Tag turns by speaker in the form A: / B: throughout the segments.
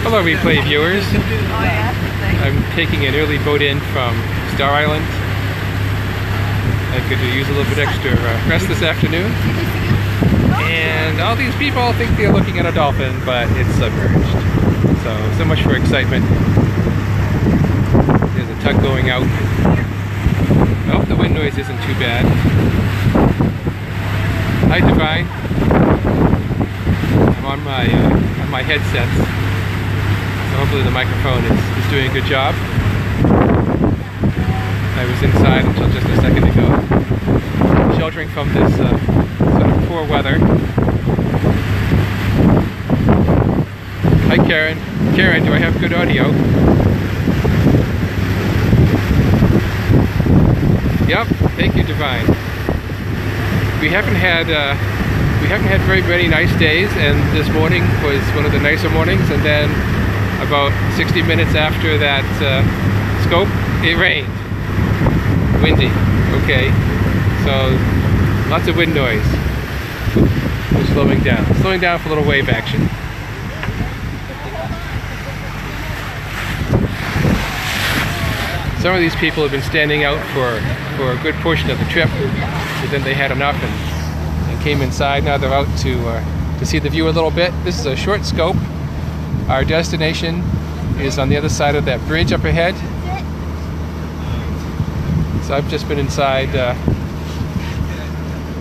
A: Hello, replay viewers.
B: Oh.
A: I'm taking an early boat in from Star Island. I could use a little bit extra uh, rest this afternoon. And all these people think they're looking at a dolphin, but it's submerged. So, so much for excitement. There's a tug going out. I hope the wind noise isn't too bad. Hi, Divine. I'm on my uh, on my headsets. Hopefully the microphone is, is doing a good job. I was inside until just a second ago, sheltering from this uh, sort of poor weather. Hi Karen. Karen, do I have good audio? Yep, thank you Divine. We haven't had uh, we haven't had very many nice days and this morning was one of the nicer mornings and then about 60 minutes after that uh, scope it rained. Windy okay. So lots of wind noise. We're slowing down slowing down for a little wave action. Some of these people have been standing out for for a good portion of the trip but then they had enough and, and came inside. Now they're out to uh, to see the view a little bit. This is a short scope our destination is on the other side of that bridge up ahead. So I've just been inside uh,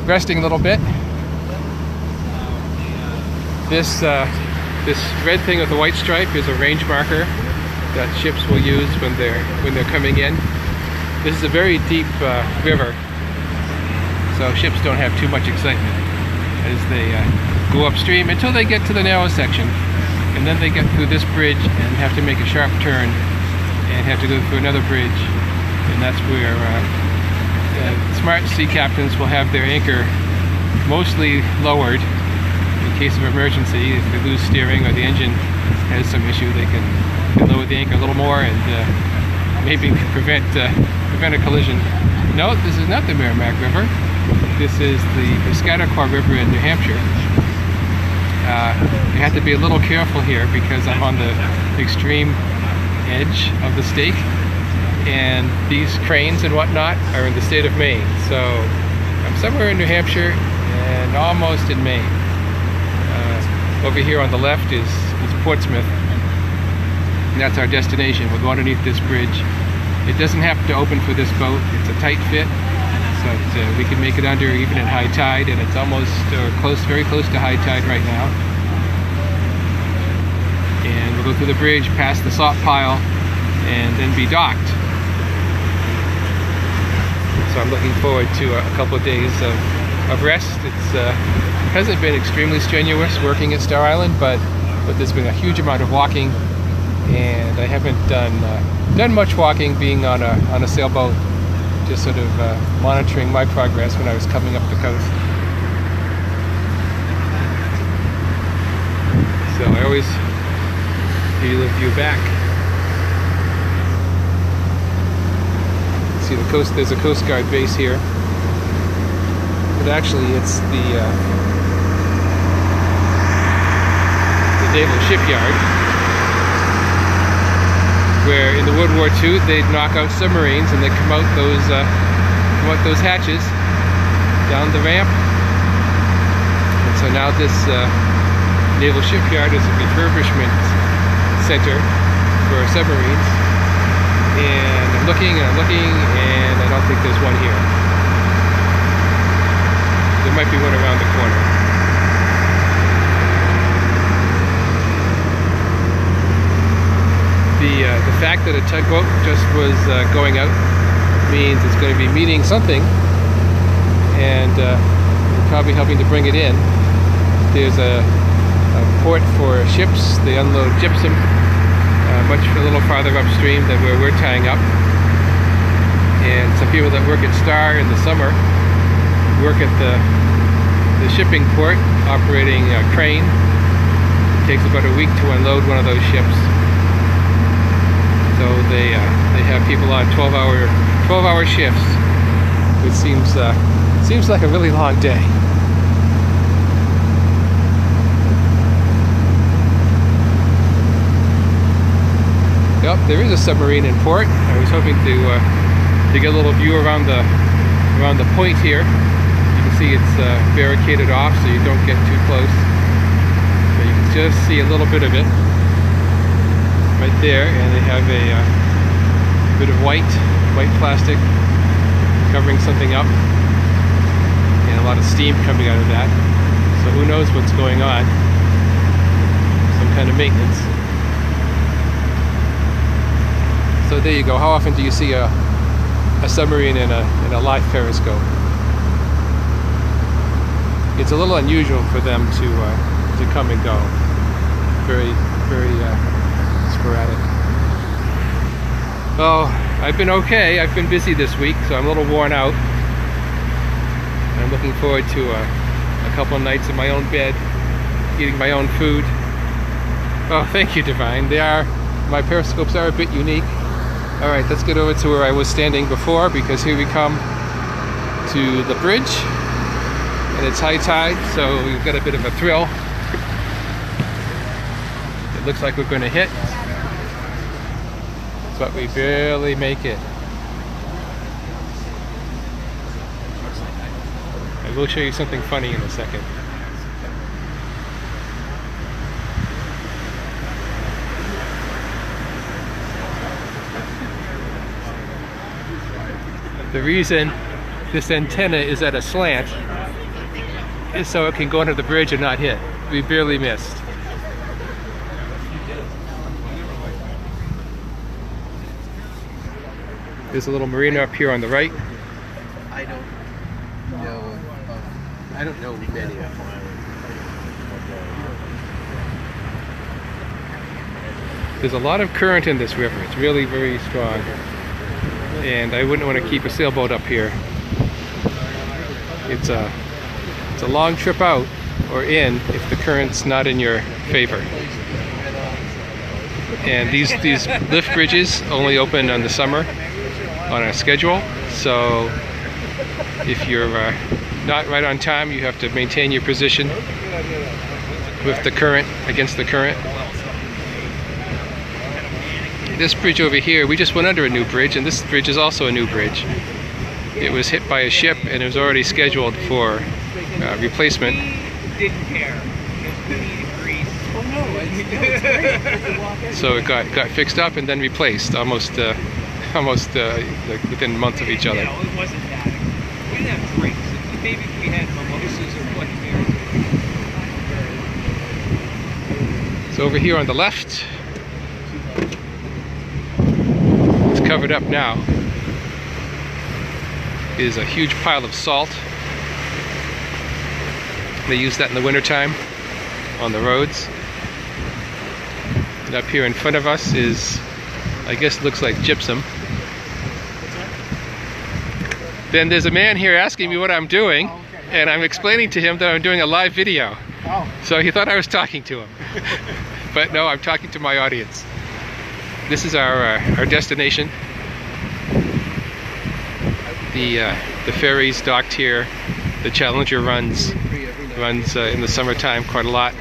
A: resting a little bit. This uh, this red thing with the white stripe is a range marker that ships will use when they're when they're coming in. This is a very deep uh, river, so ships don't have too much excitement as they uh, go upstream until they get to the narrow section and then they get through this bridge and have to make a sharp turn and have to go through another bridge. And that's where uh, smart sea captains will have their anchor mostly lowered in case of emergency. If they lose steering or the engine has some issue they can, lower the anchor a little more and uh, maybe prevent uh, prevent a collision. No this is not the Merrimack River. This is the Piscataqua River in New Hampshire uh, you have to be a little careful here because I'm on the extreme edge of the stake and these cranes and whatnot are in the state of Maine. So I'm somewhere in New Hampshire and almost in Maine. Uh, over here on the left is, is Portsmouth and that's our destination. We'll go underneath this bridge. It doesn't have to open for this boat. It's a tight fit so uh, we can make it under even at high tide and it's almost uh, close, very close to high tide right now. And we'll go through the bridge, past the salt pile, and then be docked. So I'm looking forward to a, couple of days of, of rest. It's uh, hasn't been extremely strenuous working at Star Island, but but there's been a huge amount of walking, and I haven't done uh, done much walking being on a on a sailboat just sort of uh, monitoring my progress when I was coming up the coast. So I always view the view back. See the coast, there's a Coast Guard base here. But actually it's the, uh, the Naval Shipyard where in the World War II they'd knock out submarines and they'd come out those uh, come out those hatches down the ramp. And so now this uh, naval shipyard is a refurbishment center for submarines. And I'm looking and I'm looking and I don't think there's one here. There might be one around the corner. The uh, the fact that a tugboat just was uh, going out means it's going to be meeting something. And uh, we're probably helping to bring it in. There's a, a port for ships. They unload gypsum uh, much a little farther upstream than where we're tying up. And some people that work at Star in the summer work at the the shipping port operating a crane. It takes about a week to unload one of those ships so they uh, they have people on 12 hour 12 hour shifts which seems uh, seems like a really long day Yep, there is a submarine in port. I was hoping to uh, to get a little view around the around the point here. You can see it's uh, barricaded off so you don't get too close. But you can just see a little bit of it right there, and they have a uh, bit of white white plastic covering something up, and a lot of steam coming out of that. So who knows what's going on? Some kind of maintenance. So there you go. How often do you see a, a submarine in a, in a live periscope? It's a little unusual for them to, uh, to come and go. Very, very uh, sporadic. Well, I've been okay. I've been busy this week, so I'm a little worn out. I'm looking forward to a, a couple of nights in my own bed, eating my own food. Oh, thank you, Divine. They are, my periscopes are a bit unique. All right, let's get over to where I was standing before because here we come to the bridge and it's high tide, so we've got a bit of a thrill. It looks like we're going to hit, but we barely make it. I will show you something funny in a second. The reason this antenna is at a slant is so it can go under the bridge and not hit. We barely missed. There's a little marina up here on the right.
B: I don't know. I don't know many of them.
A: There's a lot of current in this river. It's really very strong. And I wouldn't want to keep a sailboat up here. It's a it's a long trip out or in if the current's not in your favor. And these these lift bridges only open on the summer on our schedule. So if you're uh, not right on time, you have to maintain your position with the current against the current. This bridge over here, we just went under a new bridge, and this bridge is also a new bridge. It was hit by a ship, and it was already scheduled for uh, replacement. So it got got fixed up and then replaced almost uh, almost uh, like within months of each other.
C: Know, it wasn't that. We didn't have drinks. Maybe if we had mimosas or Bloody.
A: So over here on the left, it's covered up now, is a huge pile of salt. They use that in the wintertime on the roads. And up here in front of us is, I guess it looks like gypsum. Then there's a man here asking me what I'm doing, and I'm explaining to him that I'm doing a live video.
B: Oh.
A: So he thought I was talking to him. but no, I'm talking to my audience. This is our uh, our destination. The uh, the ferries docked here. The Challenger runs runs uh, in the summertime quite a lot.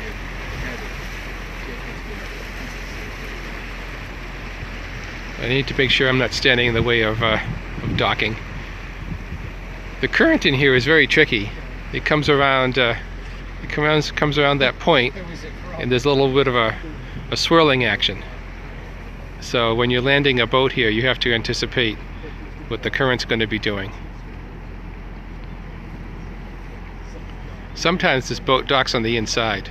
A: I need to make sure I'm not standing in the way of, uh, of docking. The current in here is very tricky. It comes around, uh, it comes comes around that point, and there's a little bit of a, a swirling action. So when you're landing a boat here, you have to anticipate what the current's going to be doing. Sometimes this boat docks on the inside,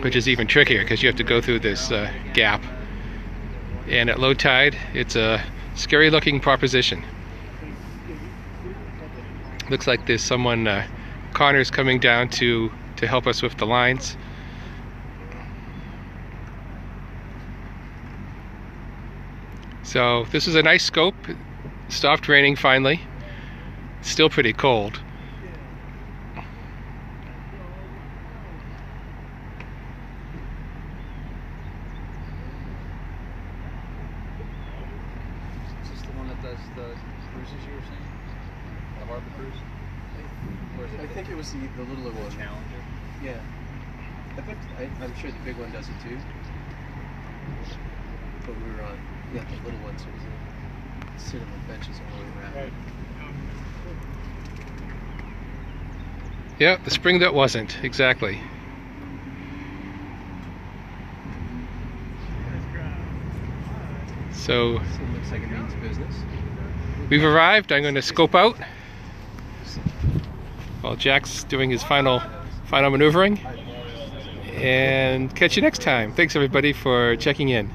A: which is even trickier because you have to go through this uh, gap. And at low tide, it's a scary looking proposition. Looks like there's someone, uh, Connor's coming down to, to help us with the lines. So this is a nice scope. Stopped raining finally. Still pretty cold.
B: Is this the one that does the cruises you were saying? The harbor cruise? Or is it
D: I think it was the, the littler one.
B: Challenger?
D: Yeah. I think I, I'm sure the big one does it too.
B: but we were on. We got the little ones, so it was uh, sit on the benches all the way around.
A: Yeah, the spring that wasn't, exactly. So
B: So looks like it means business.
A: we've arrived. I'm going to scope out Jack's doing his final final maneuvering. And catch you next time. Thanks everybody for checking in.